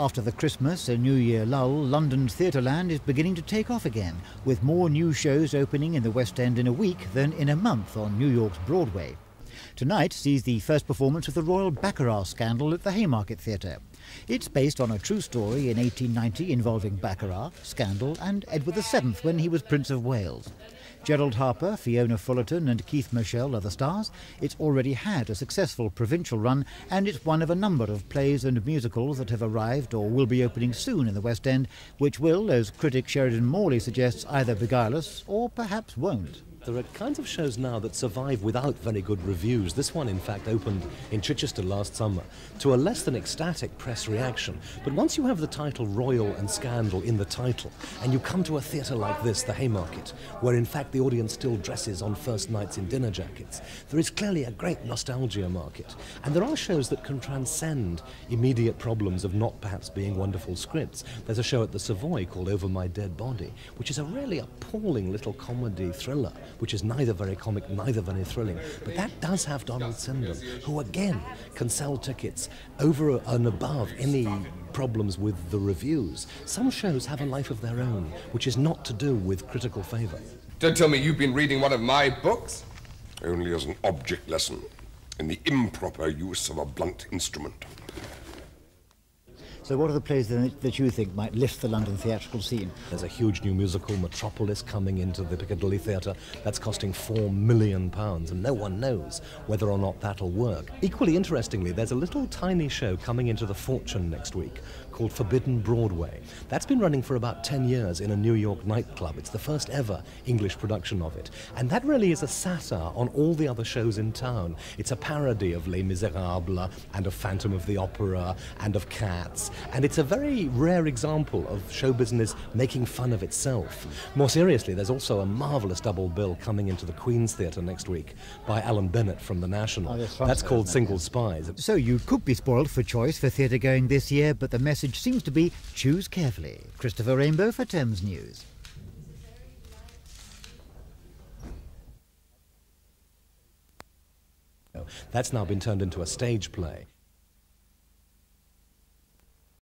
After the Christmas and New Year lull, London's Theatreland is beginning to take off again, with more new shows opening in the West End in a week than in a month on New York's Broadway. Tonight sees the first performance of the Royal Baccarat scandal at the Haymarket Theatre. It's based on a true story in 1890 involving Baccarat, scandal, and Edward VII when he was Prince of Wales. Gerald Harper, Fiona Fullerton, and Keith Michell are the stars. It's already had a successful provincial run, and it's one of a number of plays and musicals that have arrived or will be opening soon in the West End, which will, as critic Sheridan Morley suggests, either beguile us or perhaps won't. There are kinds of shows now that survive without very good reviews. This one, in fact, opened in Chichester last summer to a less than ecstatic press reaction. But once you have the title Royal and Scandal in the title, and you come to a theatre like this, the Haymarket, where in fact the audience still dresses on first nights in dinner jackets, there is clearly a great nostalgia market. And there are shows that can transcend immediate problems of not perhaps being wonderful scripts. There's a show at the Savoy called Over My Dead Body, which is a really appalling little comedy thriller which is neither very comic, neither very thrilling. But that does have Donald Sinden, who again can sell tickets over and above any problems with the reviews. Some shows have a life of their own, which is not to do with critical favour. Don't tell me you've been reading one of my books. Only as an object lesson in the improper use of a blunt instrument. So, what are the plays that you think might lift the London theatrical scene? There's a huge new musical, Metropolis, coming into the Piccadilly Theatre. That's costing four million pounds, and no one knows whether or not that'll work. Equally interestingly, there's a little tiny show coming into the Fortune next week called Forbidden Broadway. That's been running for about 10 years in a New York nightclub. It's the first ever English production of it. And that really is a satire on all the other shows in town. It's a parody of Les Miserables and of Phantom of the Opera and of Cats. And it's a very rare example of show business making fun of itself. More seriously, there's also a marvelous double bill coming into the Queen's Theatre next week by Alan Bennett from The National. Oh, That's called Single Spies. So you could be spoiled for choice for theatre going this year, but the message message seems to be choose carefully. Christopher Rainbow for Thames News. That's now been turned into a stage play.